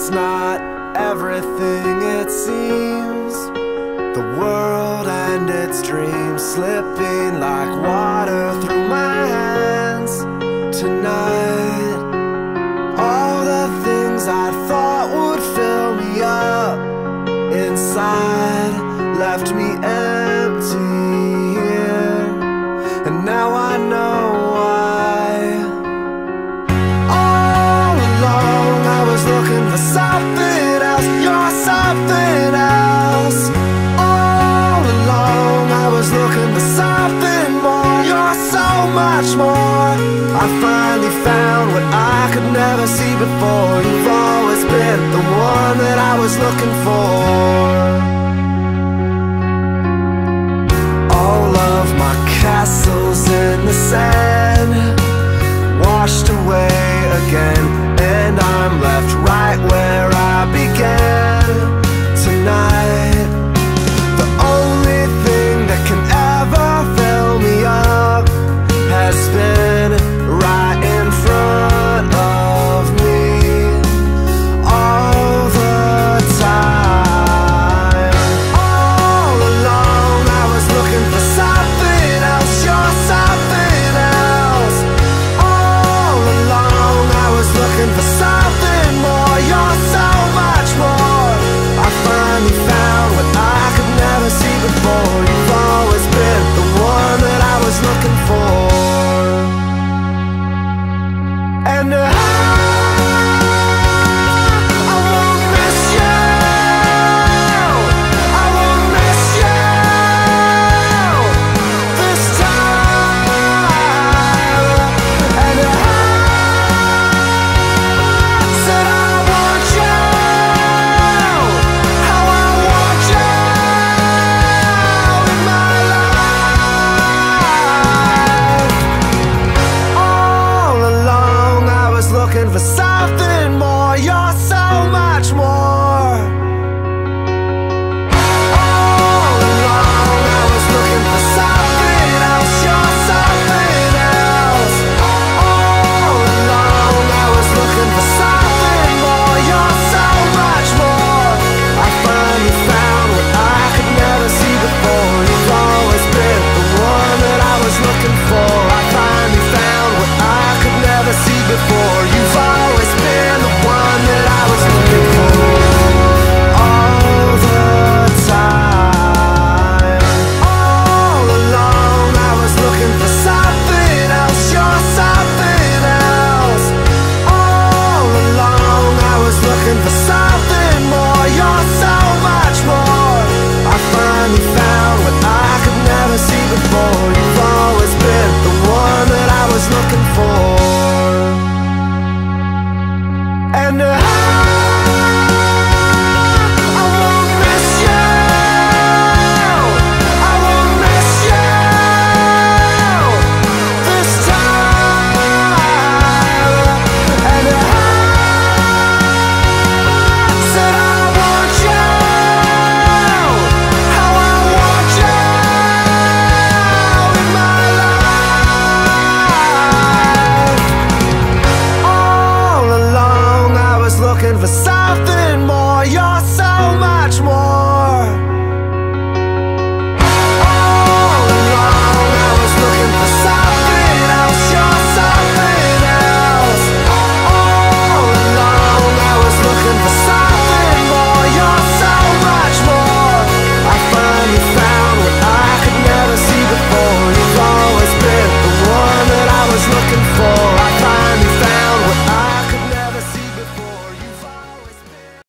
it's not everything it seems. The world and its dreams slipping like water see before. You've always been the one that I was looking for. All of my castles in the sand Washed away again And I'm left